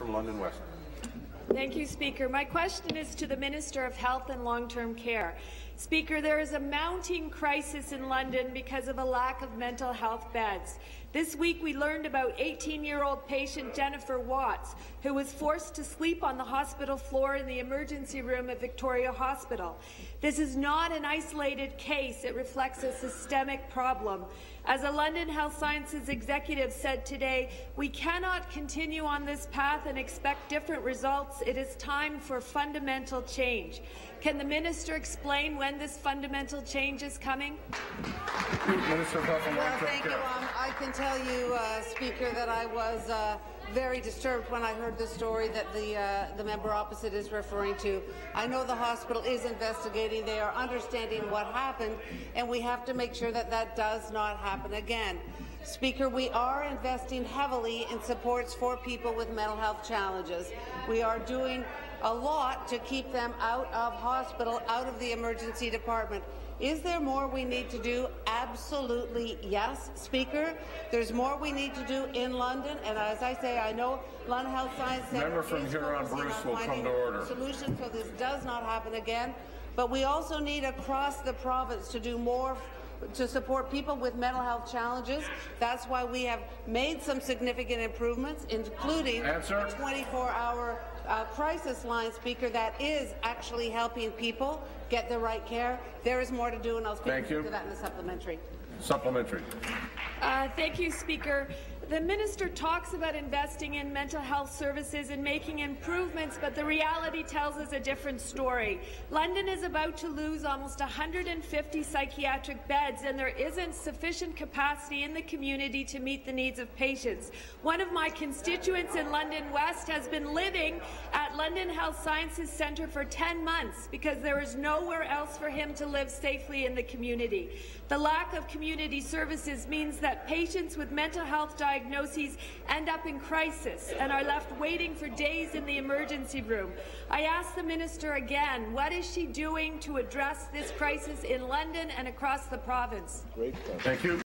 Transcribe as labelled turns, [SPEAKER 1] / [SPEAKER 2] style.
[SPEAKER 1] from London West.
[SPEAKER 2] Thank you, Speaker. My question is to the Minister of Health and Long-Term Care. Speaker, there is a mounting crisis in London because of a lack of mental health beds. This week we learned about 18-year-old patient Jenepher Watts, who was forced to sleep on the hospital floor in the emergency room at Victoria Hospital. This is not an isolated case. It reflects a systemic problem. As a London Health Sciences executive said today, we cannot continue on this path and expect different results. It is time for fundamental change. Can the minister explain when this fundamental change is coming?
[SPEAKER 1] Minister of Health and
[SPEAKER 3] Well, thank you. Um, I can tell you, uh, Speaker, that I was uh, very disturbed when I heard the story that the uh, the member opposite is referring to. I know the hospital is investigating; they are understanding what happened, and we have to make sure that that does not happen again. Speaker, we are investing heavily in supports for people with mental health challenges. We are doing a lot to keep them out of hospital, out of the emergency department. Is there more we need to do? Absolutely yes, Speaker. There's more we need to do in London, and as I say, I know London Health Science Centre
[SPEAKER 1] Member from
[SPEAKER 3] is
[SPEAKER 1] Huron Bruce will come
[SPEAKER 3] finding
[SPEAKER 1] to order.
[SPEAKER 3] Solutions so this does not happen again. But we also need across the province to do more to support people with mental health challenges. That's why we have made some significant improvements, including
[SPEAKER 1] Answer.
[SPEAKER 3] a 24-hour uh, crisis line, Speaker, that is actually helping people get the right care. There is more to do, and I'll speak to that in the supplementary.
[SPEAKER 1] Supplementary.
[SPEAKER 2] Uh, thank you, Speaker. The minister talks about investing in mental health services and making improvements, but the reality tells us a different story. London is about to lose almost 150 psychiatric beds, and there isn't sufficient capacity in the community to meet the needs of patients. One of my constituents in London West has been living at London Health Sciences Centre for 10 months because there is nowhere else for him to live safely in the community. The lack of community services means that patients with mental health diagnoses end up in crisis and are left waiting for days in the emergency room. I ask the minister again, what is she doing to address this crisis in London and across the province?
[SPEAKER 1] Thank you.